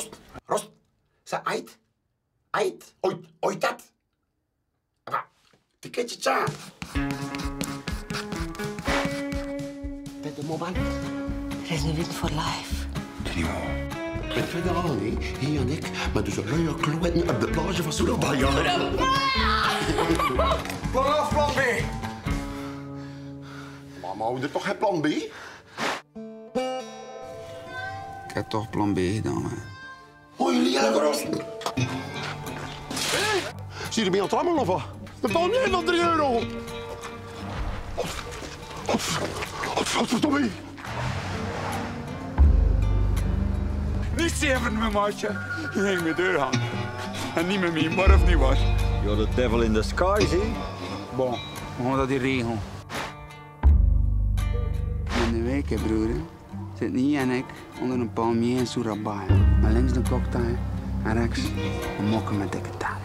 Rost, rost. Sa ait, ait, ooit, ooit dat. Maar, tiketje tja. Met de moment. Resolute for life. Trio. Met federaal, hè? Hier en ik, met dus een luie kloetten op de plage van Surabaya. Plan af, plan B. Mama, hou er toch geen plan B? Ik heb toch plan B gedaan, hè. Hoi, Lia Rost. Zie je aan het rammelen of wat? Dat valt meer dan 3 euro. Godverdomme. Niet zeven, mijn maatje. Je ging met deur aan. En niet met mij, maar of niet was. You're the devil in the sky, zie. Bon, we gaan dat hier regelen. In de week, hè, broer, hè, zit niet en ik onder een palmier in Surabaya. Maar links de cocktail en rechts een mokken met dikke taart.